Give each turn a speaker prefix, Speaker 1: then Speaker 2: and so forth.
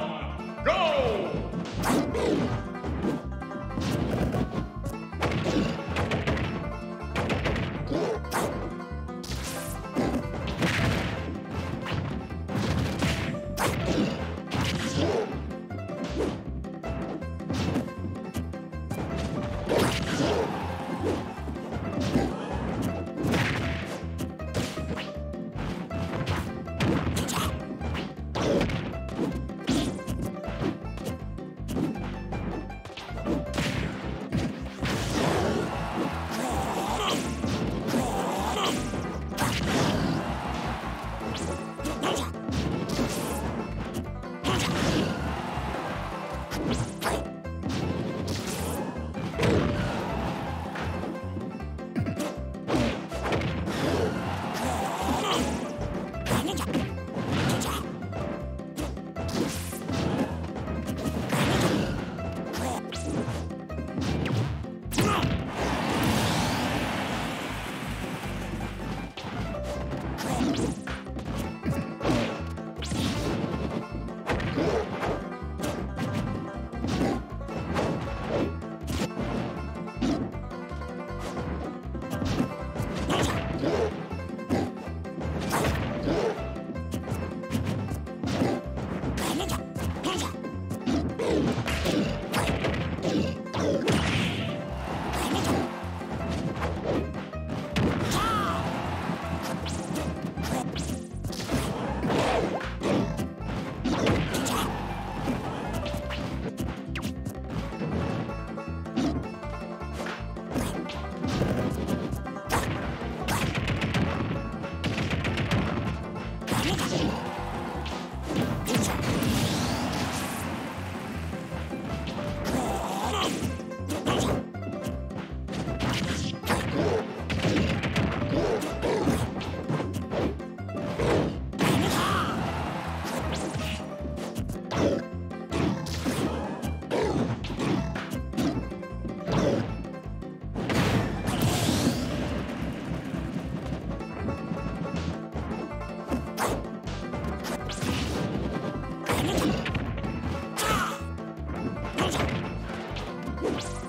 Speaker 1: one, go! Let's go.